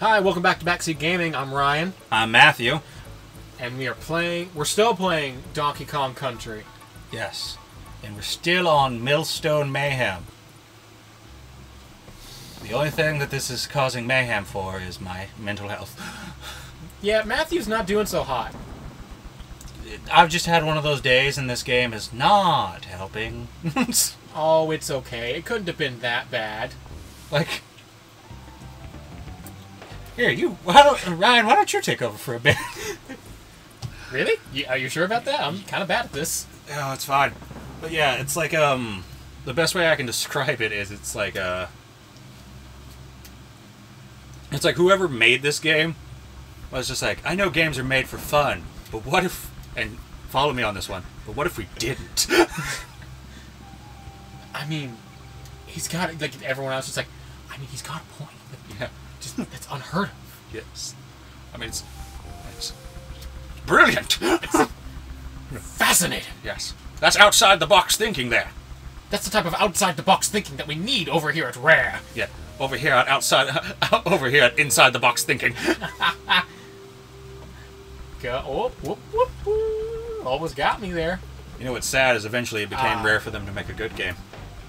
Hi, welcome back to Backseat Gaming. I'm Ryan, I'm Matthew. and we are playing. We're still playing Donkey Kong Country. Yes. And we're still on Millstone Mayhem. The only thing that this is causing mayhem for is my mental health. Yeah, Matthew's not doing so hot. I've just had one of those days, and this game is not helping. Oh, it's okay. It couldn't have been that bad. like, here, you. Why don't Ryan? Why don't you take over for a bit? Really? You, are you sure about that? I'm kind of bad at this. Oh, it's fine. But yeah, it's like um the best way I can describe it is it's like uh it's like whoever made this game was just like, I know games are made for fun, but what if and follow me on this one, but what if we didn't? I mean, he's got like everyone else is like. I mean, he's got a point. yeah. Just that's unheard of. Yes. I mean it's it's brilliant. Fascinating. yes. That's outside the box thinking there. That's the type of outside the box thinking that we need over here at Rare. Yeah. Over here at outside over here at inside the box thinking. Go. Oh, whoop, whoop, whoop. Almost got me there. You know what's sad is eventually it became Ah. rare for them to make a good game.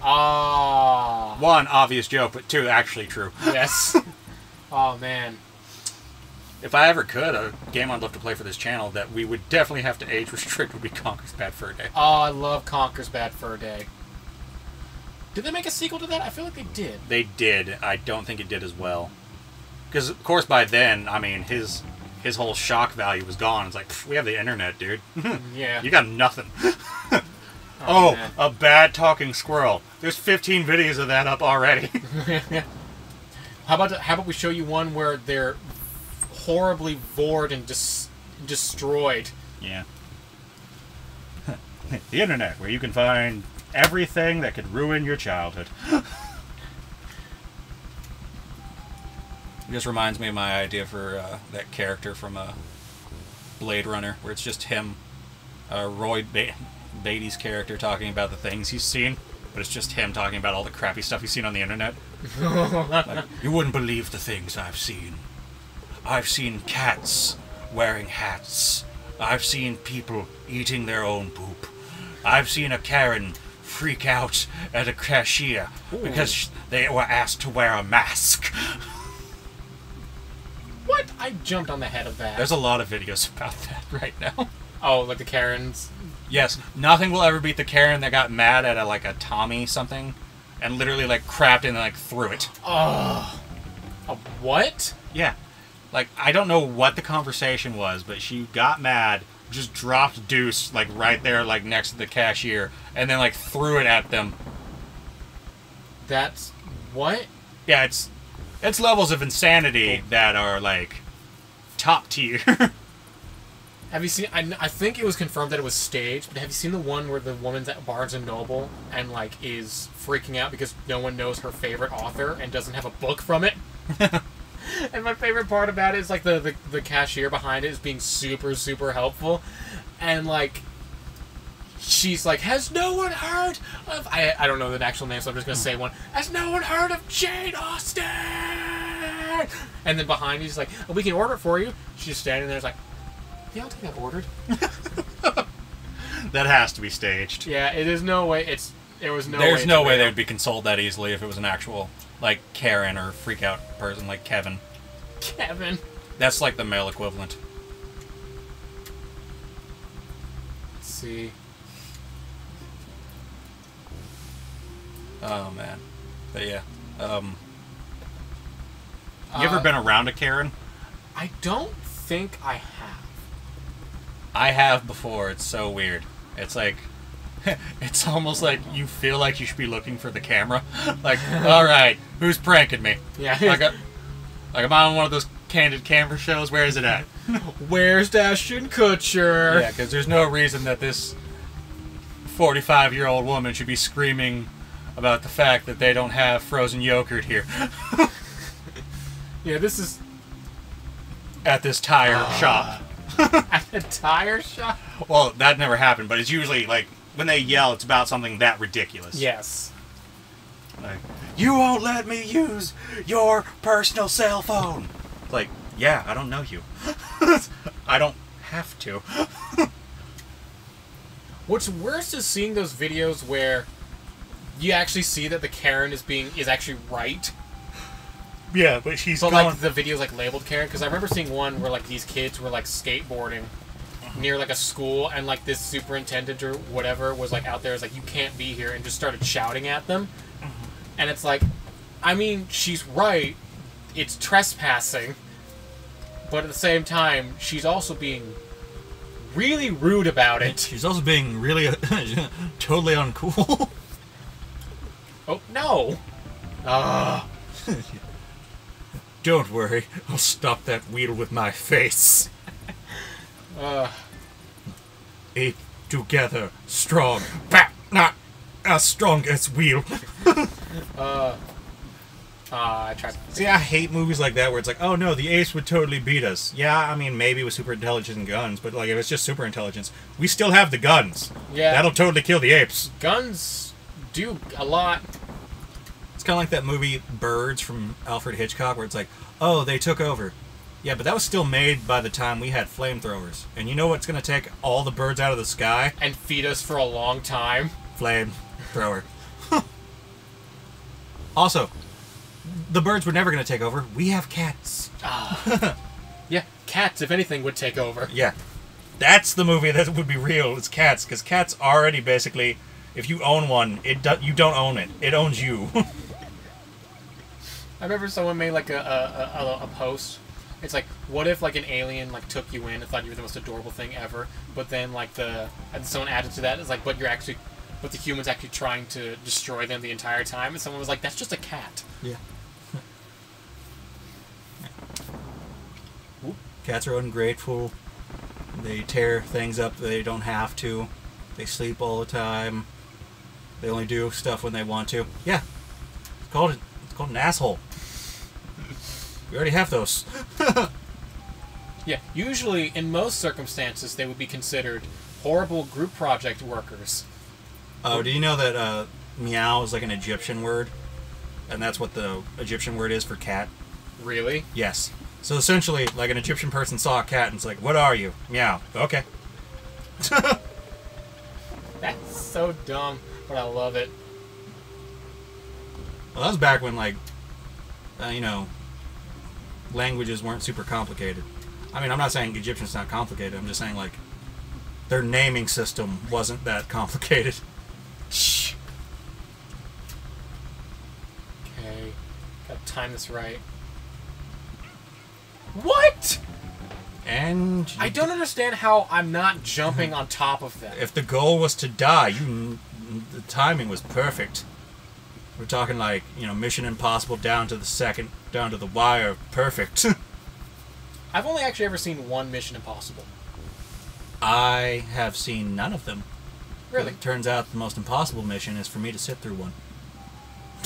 Ah. One, obvious joke, but two, actually true. yes. Oh man. If I ever could, a game I'd love to play for this channel that we would definitely have to age restrict would be Conker's Bad Fur Day. Oh, I love Conker's Bad Fur Day. Did they make a sequel to that? I feel like they did. They did. I don't think it did as well. Because, of course, by then, I mean, his his whole shock value was gone. It's like, we have the internet, dude. Yeah. you got nothing. Oh, oh, man. a bad talking squirrel. There's 15 videos of that up already. How about how about we show you one where they're horribly bored and dis- destroyed? Yeah. the internet, where you can find everything that could ruin your childhood. It just reminds me of my idea for uh, that character from uh, Blade Runner, where it's just him, uh, Roy ba- Beatty's character, talking about the things he's seen, but it's just him talking about all the crappy stuff he's seen on the internet. Like, you wouldn't believe the things I've seen. I've seen cats wearing hats. I've seen people eating their own poop. I've seen a Karen freak out at a cashier because they were asked to wear a mask. What? I jumped on the head of that. There's a lot of videos about that right now. oh, like the Karens. Yes, nothing will ever beat the Karen that got mad at a, like a Tommy something, and literally like crapped and like threw it. Oh. A what? Yeah, like I don't know what the conversation was, but she got mad, just dropped Deuce like right there, like next to the cashier, and then like threw it at them. That's what? Yeah, it's it's levels of insanity that are like top tier. Have you seen? I, I think it was confirmed that it was staged, but have you seen the one where the woman's at Barnes and Noble and like is freaking out because no one knows her favorite author and doesn't have a book from it? and my favorite part about it is like the, the the cashier behind it is being super super helpful, and like she's like, "Has no one heard of?" I I don't know the actual name, so I'm just gonna say one. Has no one heard of Jane Austen? And then behind he's like, oh, "We can order it for you." She's standing there, it's like. Yeah, I'll take that ordered. that has to be staged. Yeah, it is no way. It's there was no. There's way no way they'd be consoled that easily if it was an actual like Karen or freak out person like Kevin. Kevin. That's like the male equivalent. Let's see. Oh man, but yeah. Um, you ever Uh, been around a Karen? I don't think I have. I have before. It's so weird. It's like, it's almost like you feel like you should be looking for the camera. like, all right, who's pranking me? Yeah. Like, a, like I'm on one of those candid camera shows. Where is it at? Where's Ashton Kutcher? Yeah, because there's no reason that this 45 year old woman should be screaming about the fact that they don't have frozen yogurt here Yeah, this is at this tire ah. shop. at a tire shop. Well, that never happened, but it's usually like when they yell, it's about something that ridiculous. Yes. Like, you won't let me use your personal cell phone. Like, yeah, I don't know you. I don't have to. What's worse is seeing those videos where you actually see that the Karen is being is actually right, Yeah, but she's but like the video's like labeled Karen. Because I remember seeing one where like these kids were like skateboarding near like a school, and like this superintendent or whatever was like out there was like you can't be here, and just started shouting at them. And it's like, I mean, she's right. It's trespassing, but at the same time, she's also being really rude about it. She's also being really totally uncool. Oh no! Ah. Don't worry, I'll stop that wheel with my face. Uh, Ape together, strong, but not as strong as wheel. uh, uh, I tried. See, I hate movies like that where it's like, oh no, the apes would totally beat us. Yeah, I mean, maybe with super intelligence and guns, but like if it's just super intelligence, we still have the guns. Yeah. That'll totally kill the apes. Guns do a lot. It's kind of like that movie Birds from Alfred Hitchcock where it's like, oh, they took over. Yeah, but that was still made by the time we had flamethrowers. And you know what's going to take all the birds out of the sky? and feed us for a long time. Flamethrower. also, the birds were never going to take over. We have cats. Ah. Yeah, cats, if anything, would take over. Yeah. That's the movie that would be real. It's cats, because cats already basically, if you own one, it do, you don't own it. It owns you. I remember someone made like a, a, a, a post. It's like, what if like an alien like took you in and thought you were the most adorable thing ever, but then like the and someone added to that it's like, but you're actually, but the humans actually trying to destroy them the entire time, and someone was like, that's just a cat. Yeah. Cats are ungrateful. They tear things up that they don't have to. They sleep all the time. They only do stuff when they want to. Yeah. It's called it's called an asshole. We already have those. Yeah, usually in most circumstances they would be considered horrible group project workers. Oh, do you know that uh, meow is like an Egyptian word? And that's what the Egyptian word is for cat? Really? Yes. So essentially, like an Egyptian person saw a cat and it's like, "What are you?" Meow. Okay. That's so dumb, but I love it. Well, that was back when, like, uh, you know, languages weren't super complicated. I mean, I'm not saying Egyptian's not complicated. I'm just saying, like, their naming system wasn't that complicated. Shh. Okay, gotta time this right. What? And I don't understand how I'm not jumping mhm. on top of them. If the goal was to die, you the timing was perfect. We're talking like you know Mission Impossible down to the second, down to the wire, perfect. I've only actually ever seen one Mission Impossible. I have seen none of them. Really? It turns out the most impossible mission is for me to sit through one.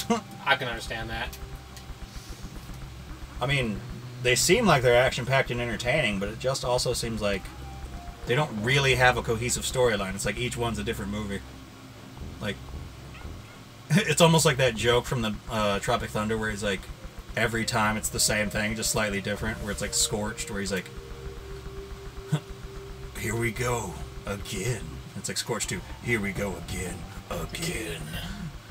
I can understand that. I mean, they seem like they're action packed and entertaining, but it just also seems like they don't really have a cohesive storyline. It's like each one's a different movie. It's almost like that joke from the uh, Tropic Thunder where he's like, every time it's the same thing, just slightly different. Where it's like Scorched, where he's like, here we go again. It's like Scorched 2, here we go again, again.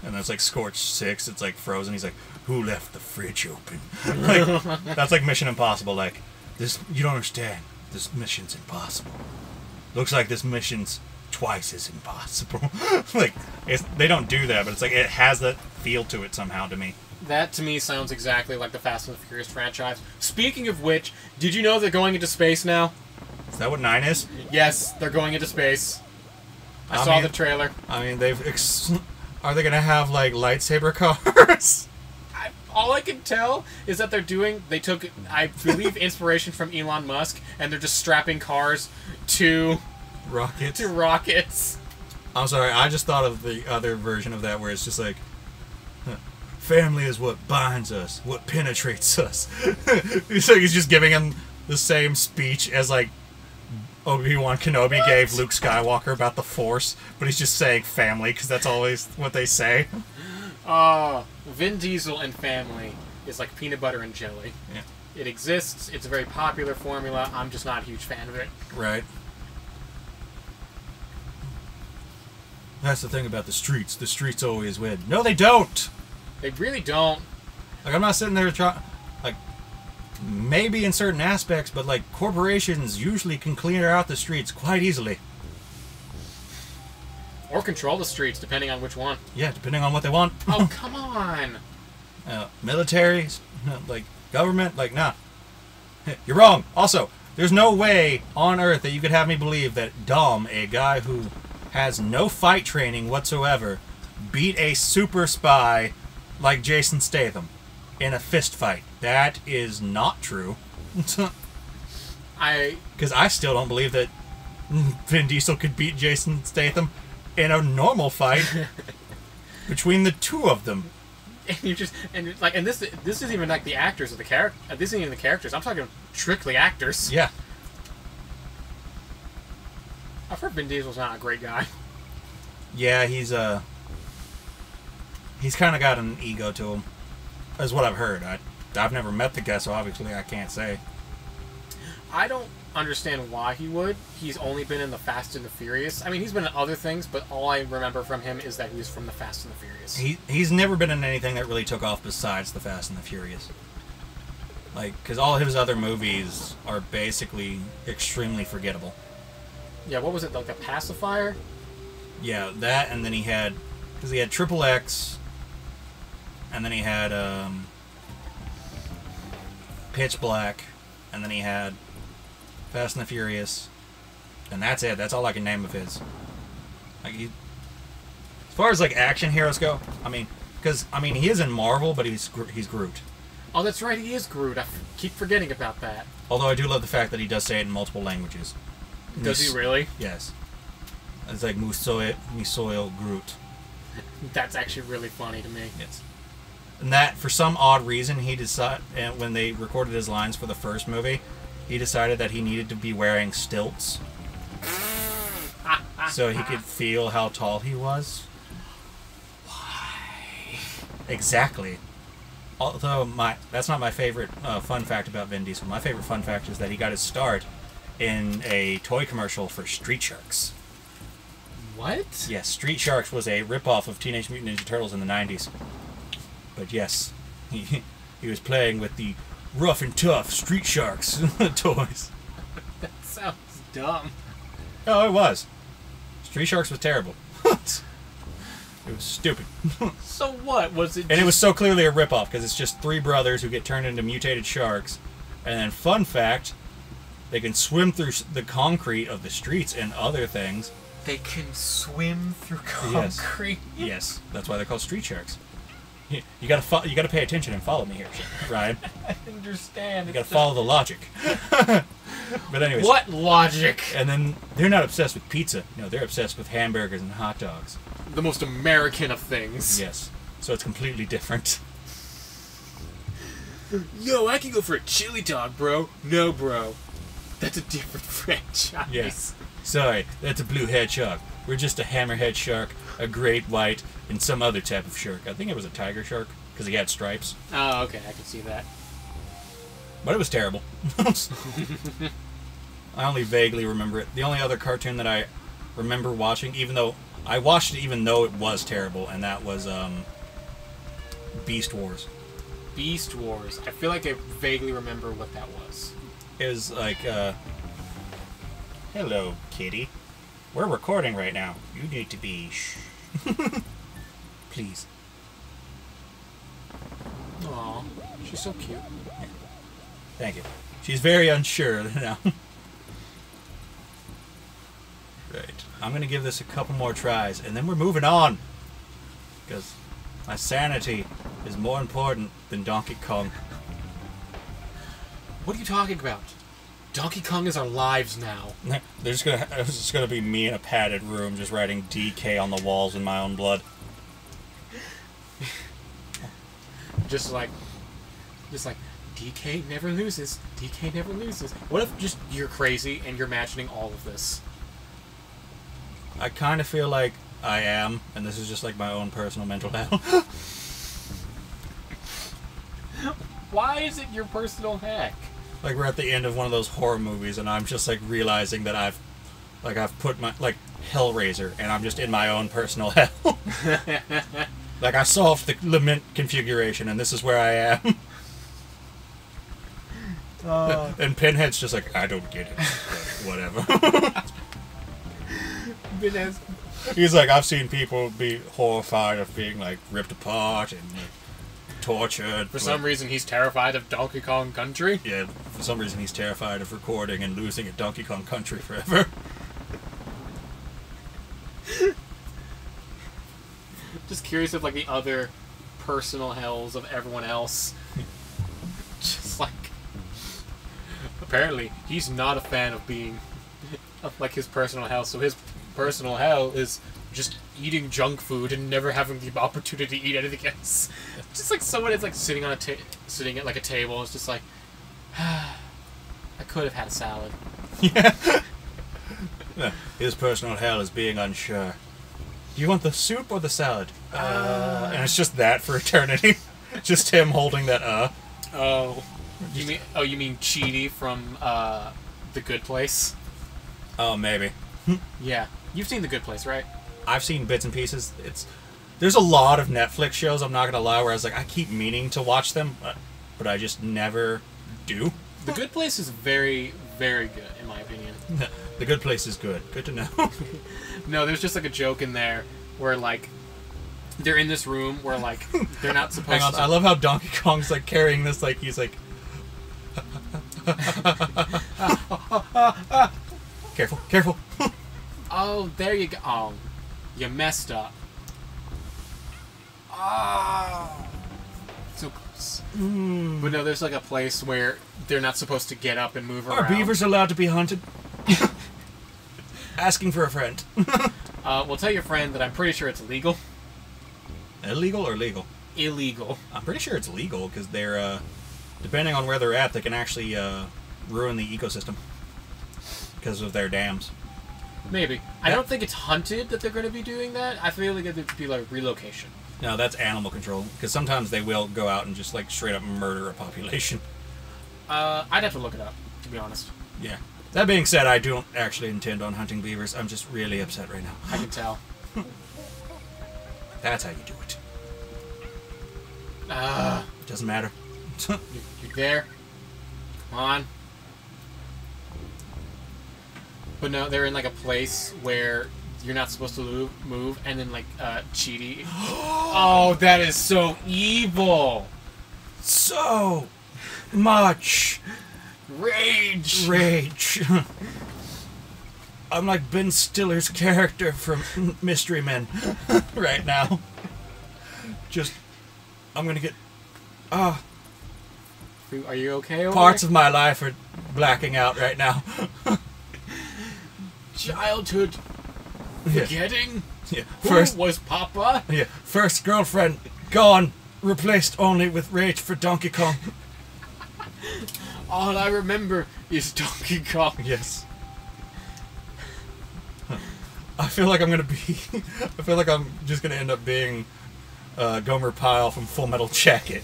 And that's like Scorched 6, it's like Frozen. He's like, who left the fridge open? like, that's like Mission Impossible. Like, this, you don't understand. This mission's impossible. Looks like this mission's twice as impossible. like, it's, they don't do that, but it's like, it has that feel to it somehow to me. That to me sounds exactly like the Fast and the Furious franchise. Speaking of which, did you know they're going into space now? Is that what 9 is? Yes, they're going into space. I, I saw mean- the trailer. I mean, they've. Ex- are they gonna have, like, lightsaber cars? I, all I can tell is that they're doing. They took, I believe, inspiration from Elon Musk, and they're just strapping cars to Rockets? to rockets. I'm sorry, I just thought of the other version of that where it's just like, huh, family is what binds us, what penetrates us. he's like, he's just giving him the same speech as like Obi Wan Kenobi What? gave Luke Skywalker about the Force, but he's just saying family because that's always what they say. Uh, Vin Diesel and family is like peanut butter and jelly. Yeah. It exists. It's a very popular formula. I'm just not a huge fan of it. Right. That's the thing about the streets. The streets always win. No, they don't. They really don't. Like I'm not sitting there trying. Like maybe in certain aspects, but like corporations usually can clear out the streets quite easily. Or control the streets, depending on which one. Yeah, depending on what they want. Oh, come on. uh, military, like government, like nah. You're wrong. Also, there's no way on earth that you could have me believe that Dom, a guy who has no fight training whatsoever, beat a super spy like Jason Statham in a fist fight. That is not true. I Because I still don't believe that Vin Diesel could beat Jason Statham in a normal fight between the two of them. and you just and like and this this isn't even like the actors or the character. Uh, this isn't even the characters. I'm talking strictly actors. Yeah. I've heard Vin Diesel's not a great guy. Yeah, he's uh he's kind of got an ego to him. Is what I've heard. I I've never met the guy, so obviously I can't say. I don't understand why he would. He's only been in the Fast and the Furious. I mean, he's been in other things, but all I remember from him is that he was from the Fast and the Furious. He he's never been in anything that really took off besides the Fast and the Furious. Like, because all his other movies are basically extremely forgettable. Yeah, what was it like the pacifier? Yeah, that, and then he had, because he had Triple X, and then he had um, Pitch Black, and then he had Fast and the Furious, and that's it. That's all I can name of his. Like he, as far as like action heroes go, I mean, because I mean he is in Marvel, but he's he's Groot. Oh, that's right, he is Groot. I f- keep forgetting about that. Although I do love the fact that he does say it in multiple languages. Does he really? Yes. It's like Musoil, Musoil Groot. That's actually really funny to me. Yes. And that, for some odd reason, he decided, when they recorded his lines for the first movie, he decided that he needed to be wearing stilts so he could feel how tall he was. Why? Exactly. Although my that's not my favorite uh, fun fact about Vin Diesel. My favorite fun fact is that he got his start in a toy commercial for Street Sharks. What? Yes, Street Sharks was a ripoff of Teenage Mutant Ninja Turtles in the 90s. But yes, he, he was playing with the rough and tough Street Sharks toys. That sounds dumb. Oh, it was. Street Sharks was terrible. it was stupid. So what? Was it And it was so clearly a ripoff because it's just three brothers who get turned into mutated sharks. And then, fun fact, they can swim through the concrete of the streets and other things. They can swim through concrete. Yes, that's why they're called street sharks. You, you gotta fo- you gotta pay attention and follow me here, Ryan. I understand. You gotta It's the- follow the logic. but anyways, What logic? And then they're not obsessed with pizza. No, they're obsessed with hamburgers and hot dogs. The most American of things. Yes, so it's completely different. Yo, I can go for a chili dog, bro. No, bro. That's a different franchise. Yes. Sorry, that's a blue head shark. We're just a hammerhead shark, a great white, and some other type of shark. I think it was a tiger shark because he had stripes, Oh, okay, I can see that. but it was terrible. I only vaguely remember it. The only other cartoon that I remember watching, even though I watched it, even though it was terrible, and that was um, Beast Wars. Beast Wars. I feel like I vaguely remember what that was. It was like, uh, hello, kitty. We're recording right now. You need to be shh. Please. Aw, she's so cute. Thank you. She's very unsure now. right. I'm going to give this a couple more tries, and then we're moving on. Because my sanity is more important than Donkey Kong. What are you talking about? Donkey Kong is our lives now. There's gonna, it's just gonna be me in a padded room, just writing DK on the walls in my own blood. Just like, just like, DK never loses. DK never loses. What if just you're crazy and you're imagining all of this? I kind of feel like I am, and this is just like my own personal mental battle. Why is it your personal heck? Like we're at the end of one of those horror movies, and I'm just like realizing that I've, like I've put my like Hellraiser, and I'm just in my own personal hell. like I solved the lament configuration, and this is where I am. Uh, and Pinhead's just like, I don't get it. Whatever. He's like, I've seen people be horrified of being like ripped apart and like, tortured. For some reason, he's terrified of Donkey Kong Country. yeah, for some reason he's terrified of recording and losing at Donkey Kong Country forever. Just curious if like the other personal hells of everyone else. Just like apparently he's not a fan of being of like his personal hell. So his personal hell is just eating junk food and never having the opportunity to eat anything else. Just like someone is like sitting on a ta- sitting at like a table. It's just like I could have had a salad. yeah. Yeah, His personal hell is being unsure. Do you want the soup or the salad? Uh, and it's just that for eternity. just him holding that uh. Oh, you mean oh you mean Chidi from uh, the Good Place? Oh, maybe. Yeah, you've seen the Good Place, right? I've seen bits and pieces. It's there's a lot of Netflix shows. I'm not gonna lie, where I was like, I keep meaning to watch them, but, but I just never do. The Good Place is very, very good, in my opinion. the Good Place is good. Good to know. No, there's just like a joke in there where like they're in this room where like they're not supposed Hang on, to. I love how Donkey Kong's like carrying this, like he's like. careful, careful. oh, there you go. Oh, you messed up. Oh, so close. But no, there's like a place where they're not supposed to get up and move Are around. Are beavers allowed to be hunted? Asking for a friend. Uh, we'll tell your friend that I'm pretty sure it's illegal. Illegal or legal? Illegal. I'm pretty sure it's legal because they're, uh, depending on where they're at, they can actually uh, ruin the ecosystem because of their dams. Maybe. I don't think it's hunted that they're going to be doing that. I feel like it'd be like relocation. No, that's animal control because sometimes they will go out and just like straight up murder a population. Uh, I'd have to look it up, to be honest. Yeah. That being said, I don't actually intend on hunting beavers. I'm just really upset right now. I can tell. That's how you do it. Uh, It doesn't matter. you, you there? Come on. But no, they're in like a place where you're not supposed to move, and then like uh, Chidi. oh, that is so evil. so much Rage. rage. I'm like Ben Stiller's character from Mystery Men right now. Just, I'm gonna get. Ah, Are you okay? Parts there? of my life are blacking out right now. childhood forgetting. yeah. Who First, was Papa? yeah. First girlfriend gone, replaced only with rage for Donkey Kong. All I remember is Donkey Kong. Yes. I feel like I'm gonna be. I feel like I'm just gonna end up being uh, Gomer Pyle from Full Metal Jacket.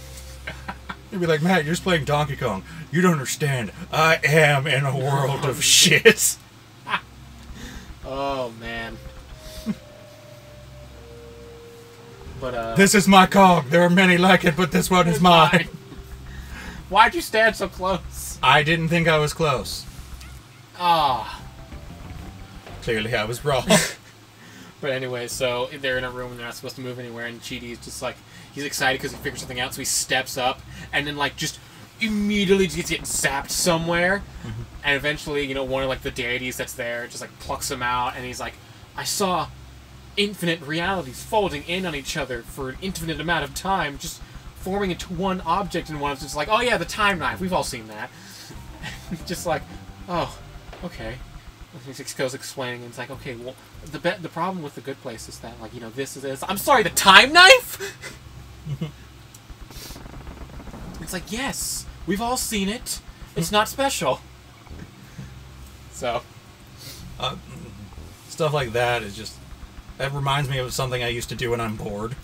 You'd be like, Matt, you're just playing Donkey Kong. You don't understand. I am in a world of shit. Oh man. but uh This is my cog. There are many like it, but this one is mine. Why'd you stand so close? I didn't think I was close. Ah. Clearly, I was wrong. But anyway, so they're in a room and they're not supposed to move anywhere, and Chidi's just like he's excited because he figured something out, so he steps up and then like just immediately just gets zapped somewhere, mm-hmm. and eventually, you know, one of like the deities that's there just like plucks him out, and he's like, I saw infinite realities folding in on each other for an infinite amount of time, just forming into one object, and one of them's just like, oh yeah, the time knife, we've all seen that. just like, oh, okay. And he goes explaining, and it's like, okay, well, the the problem with the good place is that, like, you know, this is this. I'm sorry, the time knife. it's like, yes, we've all seen it. It's not special. So, uh, stuff like that is just. That reminds me of something I used to do when I'm bored.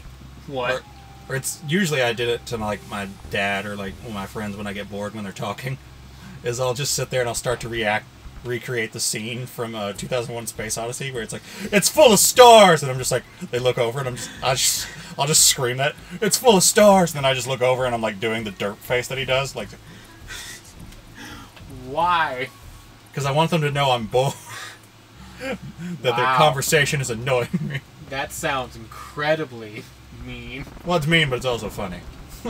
what? or it's usually I did it to like my dad or like my friends when I get bored when they're talking. Is I'll just sit there and I'll start to react, recreate the scene from uh, 2001: Space Odyssey where it's like it's full of stars, and I'm just like they look over and I'm just I just I'll just scream that it's full of stars, and then I just look over and I'm like doing the derp face that he does, like Why? because I want them to know I'm bored. that their conversation is annoying me. That sounds incredibly mean. Well, it's mean, but it's also funny.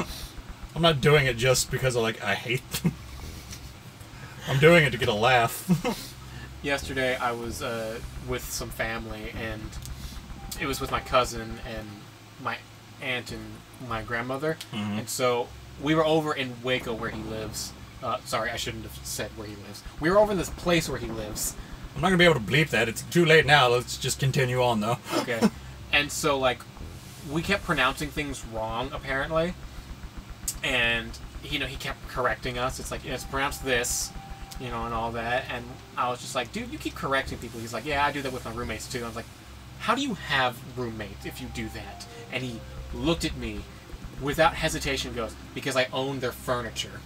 I'm not doing it just because I like I hate them. I'm doing it to get a laugh. Yesterday, I was uh, with some family, and it was with my cousin and my aunt and my grandmother. Mhm. And so we were over in Waco where he lives. Uh, sorry, I shouldn't have said where he lives. We were over in this place where he lives. I'm not gonna be able to bleep that. It's too late now. Let's just continue on though. Okay. and so like we kept pronouncing things wrong apparently. And you know, he kept correcting us. It's like it's pronounced this, you know, and all that. And I was just like, dude, you keep correcting people. He's like, yeah, I do that with my roommates too. I was like, how do you have roommates if you do that? And he looked at me without hesitation and goes, because I own their furniture.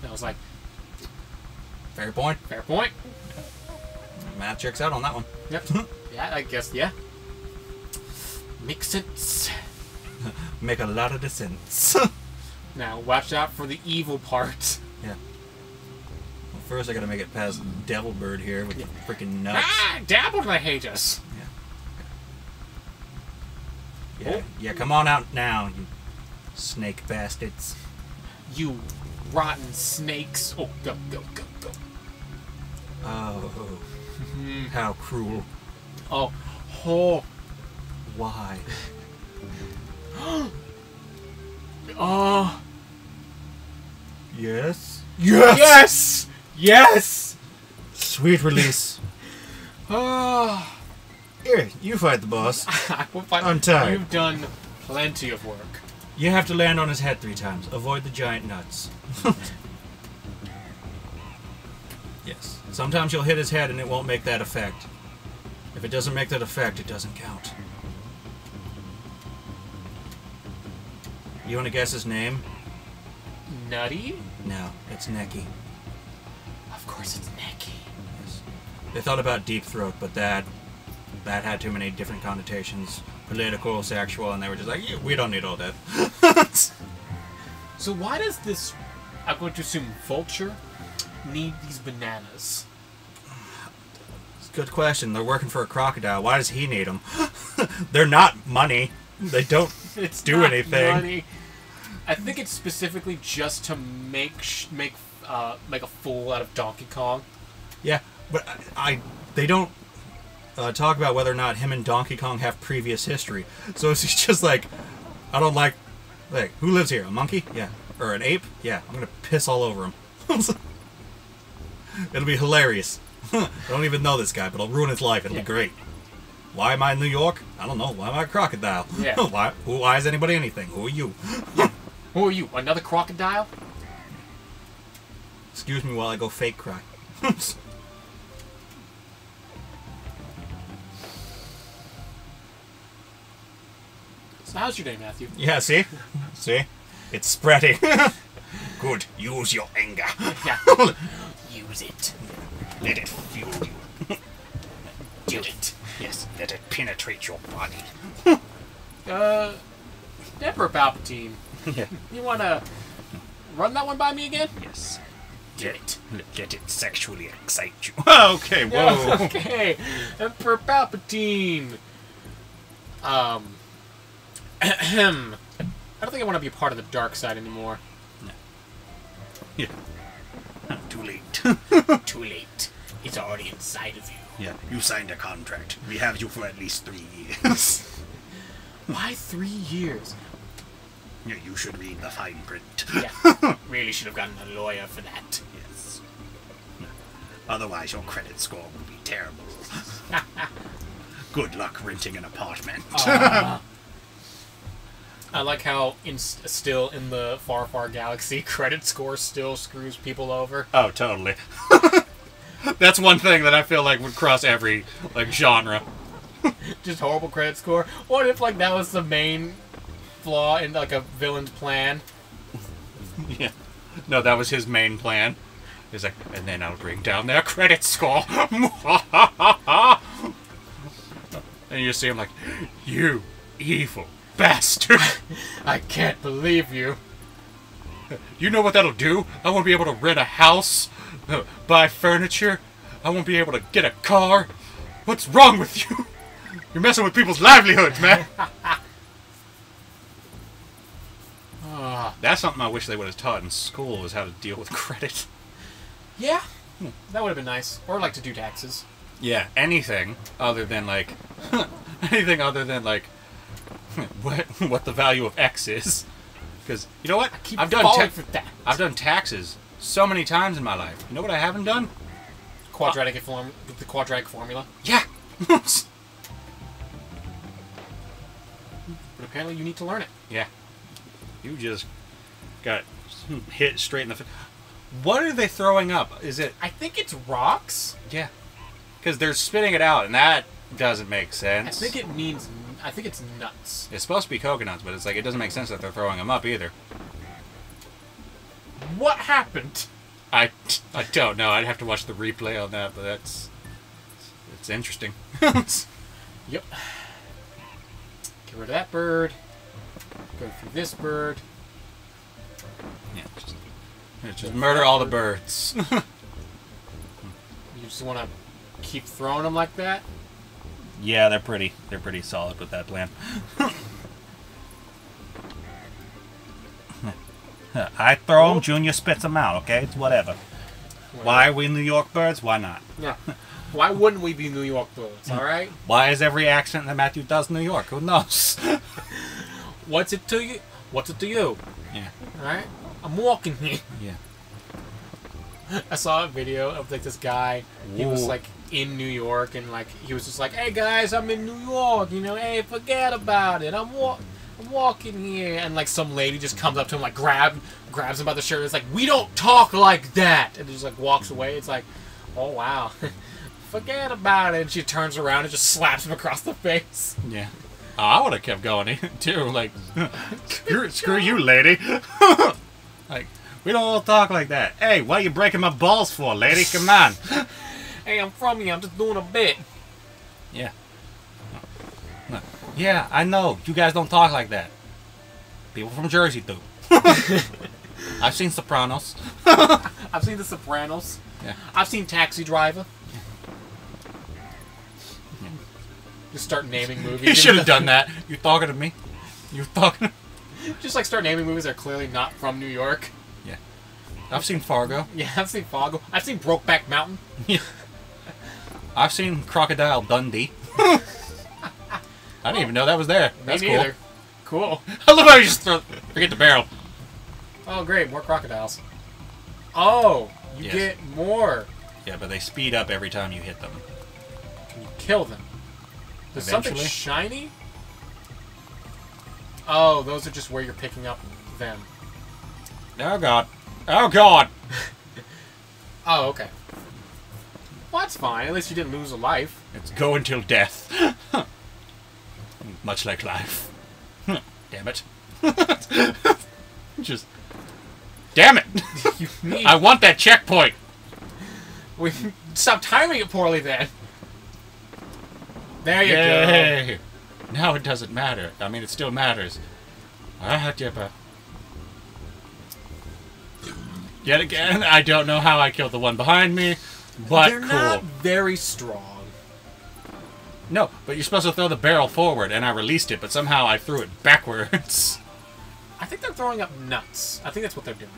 And I was like, Fair point. fair point. Math checks out on that one. Yep. yeah, I guess, yeah. Makes sense. Make a lot of sense. Now, watch out for the evil part. Yeah. First I gotta make it past Devil Bird here with the freaking nuts. Ah, dabbled and I hate us. Yeah. Oh. Yeah. Come on out now, you snake bastards. You rotten snakes. Oh, go, go, go, go. Oh, how cruel. Oh, oh, Why? oh. Yes. Yes! Yes! Sweet release. Oh. Here, you fight the boss. I will find- I'm tired. You've done plenty of work. You have to land on his head three times. Avoid the giant nuts. yes. Sometimes you'll hit his head and it won't make that effect. If it doesn't make that effect, it doesn't count. You want to guess his name? Nutty? No, it's Necky. Of course it's Necky. Yes. They thought about Deep Throat, but that that had too many different connotations, political, sexual, and they were just like, "Yeah, we don't need all that. So why does this, I'm going to assume vulture, need these bananas? Good question. They're working for a crocodile. Why does he need them? They're not money. They don't It's do not anything. money. I think it's specifically just to make sh- make uh, make a fool out of Donkey Kong. Yeah, but I, I they don't uh, talk about whether or not him and Donkey Kong have previous history. So it's just like, I don't like, like who lives here? A monkey? Yeah, or an ape? Yeah, I'm gonna piss all over him. It'll be hilarious. I don't even know this guy, but I'll ruin his life. It'll Yeah. be great. Why am I in New York? I don't know. Why am I a crocodile? Yeah. why? Who? Why is anybody anything? Who are you? Who are you? Another crocodile? Excuse me while I go fake cry. So how's your day, Matthew? yeah. See, see, it's spreading. Good. Use your anger. Yeah. Use it. Let it fuel you. Do it. Yes, let it penetrate your body. Uh, Emperor Palpatine, yeah. you wanna run that one by me again? Yes. Do it. Let it sexually excite you. okay, whoa. okay, Emperor Palpatine. Um, ahem. I don't think I want to be a part of the dark side anymore. yeah. Too late. Too late. It's already inside of you. yeah, you signed a contract. We have you for at least three years. Why three years? Yeah, you should read the fine print. Yeah, really should have gotten a lawyer for that. Yes. Otherwise, your credit score will be terrible. Good luck renting an apartment. Ah. I like how in still in the far far galaxy, credit score still screws people over. oh, totally. That's one thing that I feel like would cross every like genre. Just horrible credit score. What if like that was the main flaw in like a villain's plan. Yeah. No, that was his main plan. He's like, and then I'll bring down their credit score. and you see him like, you evil bastard. I can't believe you. You know what that'll do? I won't be able to rent a house, buy furniture. I won't be able to get a car. What's wrong with you? You're messing with people's livelihoods, man. Ah, That's something I wish they would have taught in school is how to deal with credit. yeah, that would have been nice. Or like to do taxes. Yeah, anything other than like anything other than like what what the value of X is. Because you know what? I keep I've done ta- for that. I've done taxes so many times in my life. You know what I haven't done? quadratic form, the quadratic formula. Yeah. But apparently, you need to learn it. yeah. You just got hit straight in the face. What are they throwing up? Is it I think it's rocks. yeah? Because they're spitting it out, and that doesn't make sense. I think it means. I think it's nuts. it's supposed to be coconuts, but it's like it doesn't make sense that they're throwing them up either. What happened? I, I don't know. I'd have to watch the replay on that, but that's it's interesting. Yep. Get rid of that bird. Go through this bird. yeah, just, yeah, just murder all the birds. You just want to keep throwing them like that. yeah, they're pretty. They're pretty solid with that plan. I throw them, Junior spits them out. Okay, it's whatever. Why are we New York birds? Why not? Yeah. Why wouldn't we be New York birds? Hmm. All right. Why is every accent that Matthew does New York? Who knows? What's it to you? What's it to you? yeah, All right. I'm walking here. yeah. I saw a video of like this guy. He was like in New York and like he was just like, "Hey guys, I'm in New York. You know, hey, forget about it. I'm wa- I'm walking here." And like some lady just comes up to him like grab grabs him by the shirt. It's like, "We don't talk like that." And just like walks away. It's like, "Oh wow." Forget about it. And she turns around and just slaps him across the face. Yeah. Oh, I would have kept going too. Like, screw, screw you, lady. like, we don't all talk like that. Hey, what are you breaking my balls for, lady? Come on. Hey, I'm from here. I'm just doing a bit. Yeah. Yeah, I know. You guys don't talk like that. People from Jersey do. I've seen Sopranos. I've seen The Sopranos. Yeah. I've seen Taxi Driver. Just start naming movies. You should have done that. You talking to me? You talking? Just like start naming movies that are clearly not from New York. Yeah. I've seen Fargo. Yeah, I've seen Fargo. I've seen Brokeback Mountain. Yeah, I've seen Crocodile Dundee. I didn't even know that was there. That's Me cool. Cool. I love how you just throw, forget the barrel. Oh, great, more crocodiles. Oh, you Yes. get more. Yeah, but they speed up every time you hit them. Can you kill them? There's something shiny. Oh, those are just where you're picking up them. Oh god. Oh god. Oh, okay. Well, that's fine. At least you didn't lose a life. It's go until death. Much like life. Damn it. Just. Damn it! I want that checkpoint! We stop timing it poorly then. There you go. Now it doesn't matter. I mean, it still matters. Ah, Dipper. Yet again, I don't know how I killed the one behind me, but They're cool. not very strong. No, but you're supposed to throw the barrel forward, and I released it, but somehow I threw it backwards. I think they're throwing up nuts. I think that's what they're doing.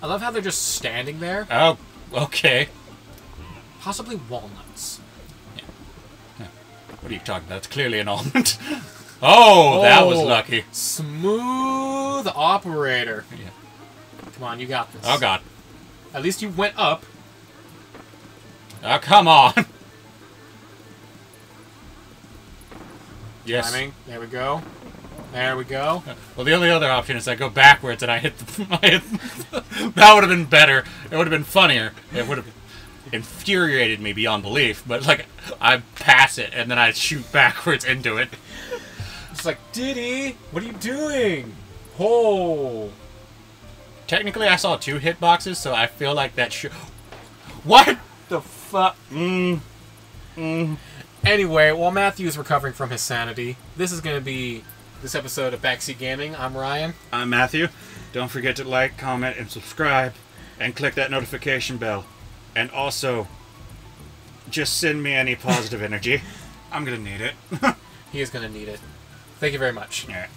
I love how they're just standing there. Oh, okay. Possibly walnuts. Yeah. What are you talking about? That's clearly an almond. oh, that was Oh. lucky. Smooth operator. Yeah. Come on, you got this. Oh god. At least you went up. Oh, come on. Yes. Timing. There we go. There we go. Well, the only other option is I go backwards and I hit the. I hit, that would have been better. It would have been funnier. It would have. Infuriated me beyond belief. But like, I pass it and then I shoot backwards into it. It's like, Diddy, what are you doing? Oh. Technically, I saw two hitboxes, so I feel like that should. What the fuck? Mm. Mm. Anyway, while Matthew's recovering from his sanity, this is going to be this episode of Backseat Gaming. I'm Ryan. I'm Matthew. Don't forget to like, comment, and subscribe, and click that notification bell. And also, just send me any positive energy. I'm gonna need it. He is going to need it. Thank you very much. Alright.